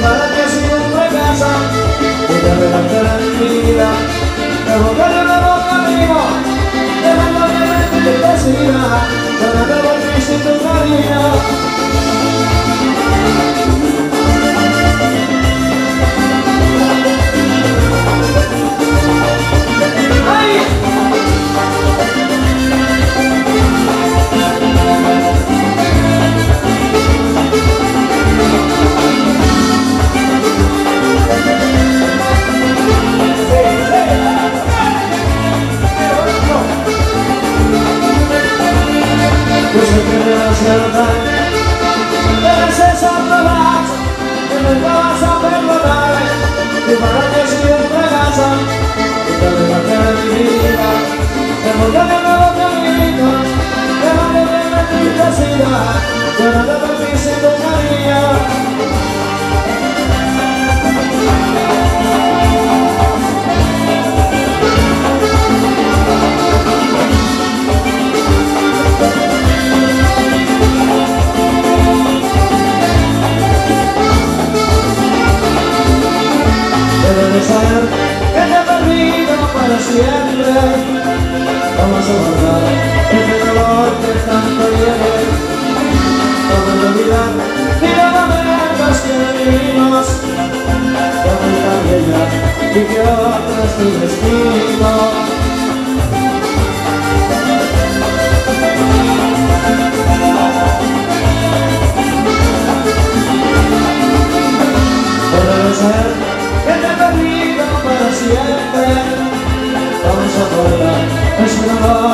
Bye.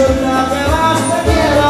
siempre me vas de miedo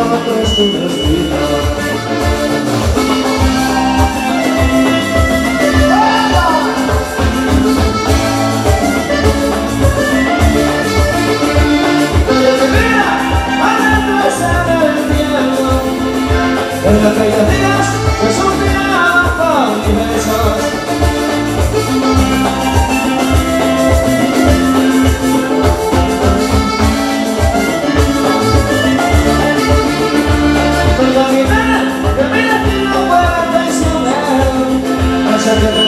es tu destino. En aquellos días que suspiraba por mis 찾아